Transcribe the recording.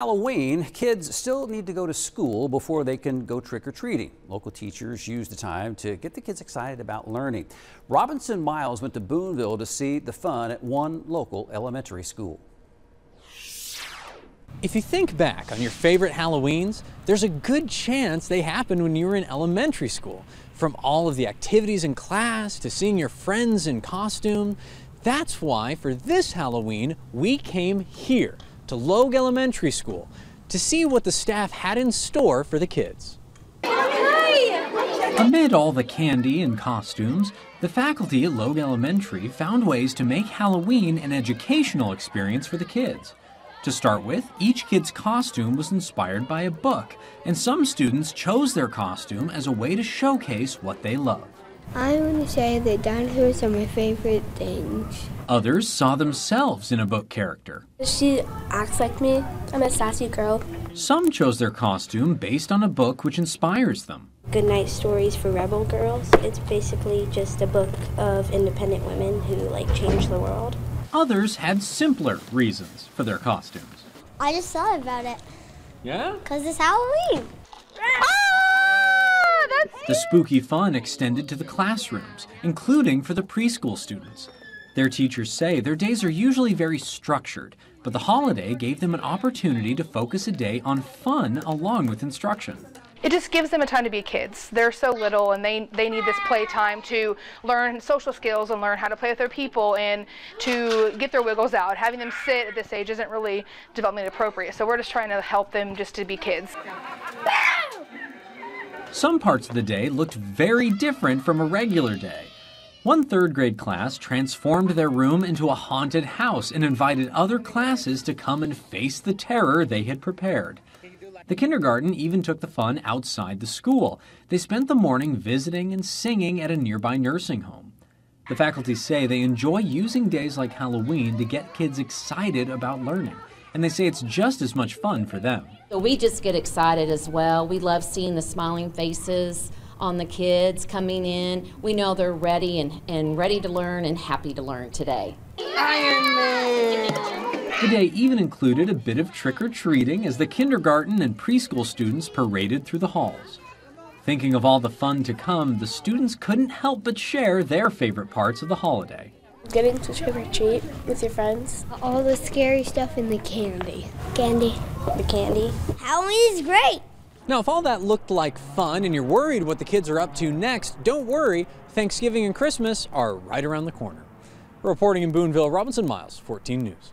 Halloween, kids still need to go to school before they can go trick-or-treating. Local teachers use the time to get the kids excited about learning. Robinson Miles went to Boonville to see the fun at one local elementary school. If you think back on your favorite Halloweens, there's a good chance they happened when you were in elementary school. From all of the activities in class to seeing your friends in costume. That's why for this Halloween, we came here to Loge Elementary School to see what the staff had in store for the kids. Amid all the candy and costumes, the faculty at Loge Elementary found ways to make Halloween an educational experience for the kids. To start with, each kid's costume was inspired by a book, and some students chose their costume as a way to showcase what they love. I want to say that dinosaurs are my favorite things. Others saw themselves in a book character. She acts like me. I'm a sassy girl. Some chose their costume based on a book which inspires them. Goodnight Stories for Rebel Girls. It's basically just a book of independent women who like change the world. Others had simpler reasons for their costumes. I just thought about it. Yeah? Because it's Halloween. The spooky fun extended to the classrooms, including for the preschool students. Their teachers say their days are usually very structured, but the holiday gave them an opportunity to focus a day on fun along with instruction. It just gives them a time to be kids. They're so little and they, they need this play time to learn social skills and learn how to play with their people and to get their wiggles out. Having them sit at this age isn't really developmentally appropriate. So we're just trying to help them just to be kids. Some parts of the day looked very different from a regular day. One third grade class transformed their room into a haunted house and invited other classes to come and face the terror they had prepared. The kindergarten even took the fun outside the school. They spent the morning visiting and singing at a nearby nursing home. The faculty say they enjoy using days like Halloween to get kids excited about learning and they say it's just as much fun for them. We just get excited as well. We love seeing the smiling faces on the kids coming in. We know they're ready and, and ready to learn and happy to learn today. Iron Man! The day even included a bit of trick or treating as the kindergarten and preschool students paraded through the halls. Thinking of all the fun to come, the students couldn't help but share their favorite parts of the holiday. Getting to trick or treat with your friends. All the scary stuff and the candy. Candy. The candy. Halloween is great. Now, if all that looked like fun and you're worried what the kids are up to next, don't worry. Thanksgiving and Christmas are right around the corner. Reporting in Boonville, Robinson Miles, 14 News.